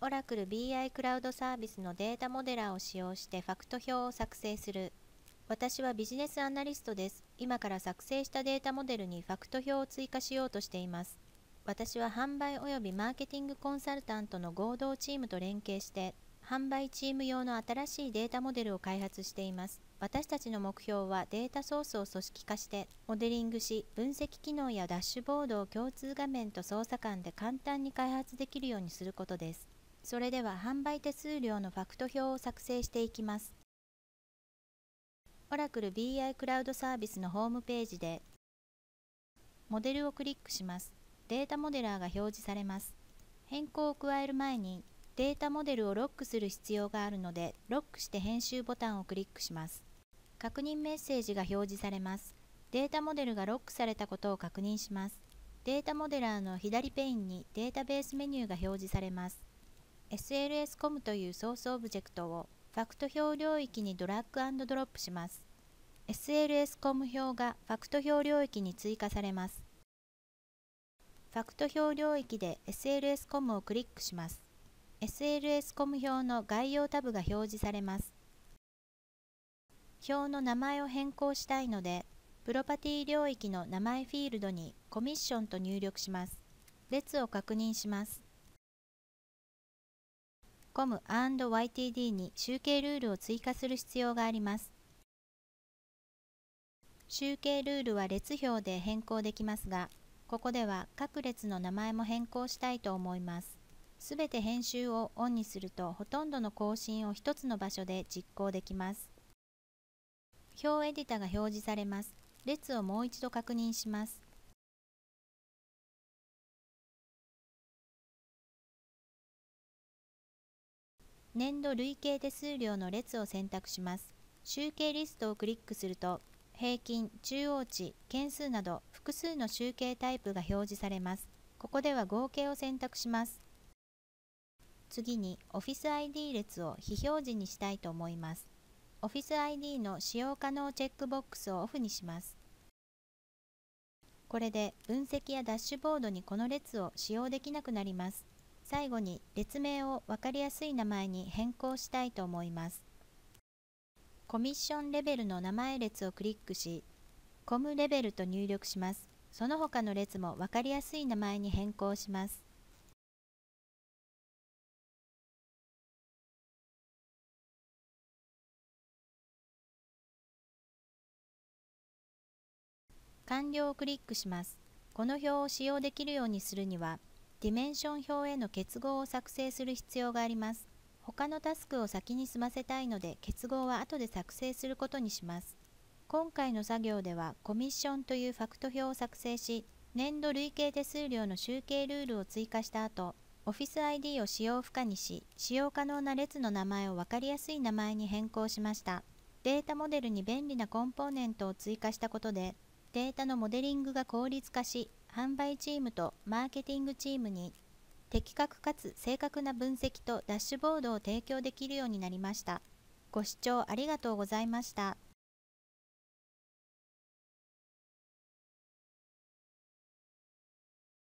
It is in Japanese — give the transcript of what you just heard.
オラクル BI クラウドサービスのデータモデラーを使用してファクト表を作成する。私はビジネスアナリストです。今から作成したデータモデルにファクト表を追加しようとしています。私は販売及びマーケティングコンサルタントの合同チームと連携して、販売チーム用の新しいデータモデルを開発しています。私たちの目標はデータソースを組織化してモデリングし分析機能やダッシュボードを共通画面と操作間で簡単に開発できるようにすることです。それでは販売手数料のファクト表を作成していきます。オラクル BI クラウドサービスのホームページでモデルをクリックします。データモデラーが表示されます。変更を加える前にデータモデルをロックする必要があるのでロックして編集ボタンをクリックします。確認メッセージが表示されます。データモデルがロックされたことを確認します。データモデラーの左ペインにデータベースメニューが表示されます。SLSCOM というソースオブジェクトをファクト表領域にドラッグドロップします。SLSCOM 表がファクト表領域に追加されます。ファクト表領域で SLSCOM をクリックします。SLSCOM 表の概要タブが表示されます。表の名前を変更したいので、プロパティ領域の名前フィールドにコミッションと入力します。列を確認します。COM&YTD に集計ルールを追加する必要があります。集計ルールは列表で変更できますが、ここでは各列の名前も変更したいと思います。すべて編集をオンにするとほとんどの更新を一つの場所で実行できます。表エディタが表示されます。列をもう一度確認します。年度累計手数料の列を選択します。集計リストをクリックすると、平均、中央値、件数など複数の集計タイプが表示されます。ここでは合計を選択します。次に OfficeID 列を非表示にしたいと思います。OfficeID の使用可能チェックボックスをオフにします。これで分析やダッシュボードにこの列を使用できなくなります。最後に列名を分かりやすい名前に変更したいと思います。コミッションレベルの名前列をクリックし、コムレベルと入力します。その他の列も分かりやすい名前に変更します。完了をクリックします。この表を使用できるようにするには、ディメンション表への結合を作成する必要があります。他のタスクを先に済ませたいので結合は後で作成することにします。今回の作業ではコミッションというファクト表を作成し、年度累計手数料の集計ルールを追加した後、OfficeID を使用不可にし、使用可能な列の名前を分かりやすい名前に変更しました。データモデルに便利なコンポーネントを追加したことで、データのモデリングが効率化し、販売チームとマーケティングチームに的確かつ正確な分析とダッシュボードを提供できるようになりました。ご視聴ありがとうございました。